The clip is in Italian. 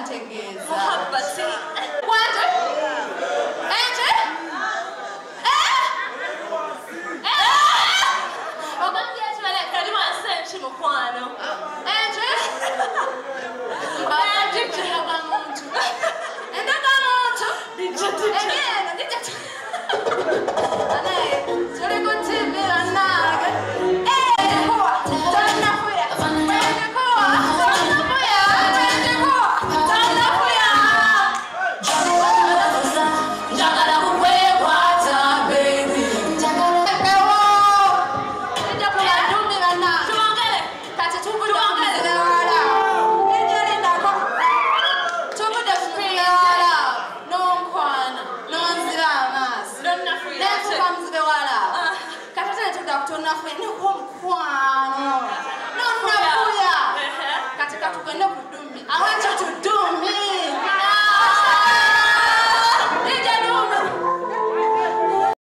wendikuwamba ntegeeza Muhabbati. Wante? Ente? Eh? Eh? Ogambye ati wala kali wansi enki mukwano. Ente? Ente kwa muntu. Ente kwa muntu. Dijja dijja. Egenda, dijja tu. Anaye, tunafanya huo mkwano. Na unakuya katika tukende kudumi. Awacha tudumi.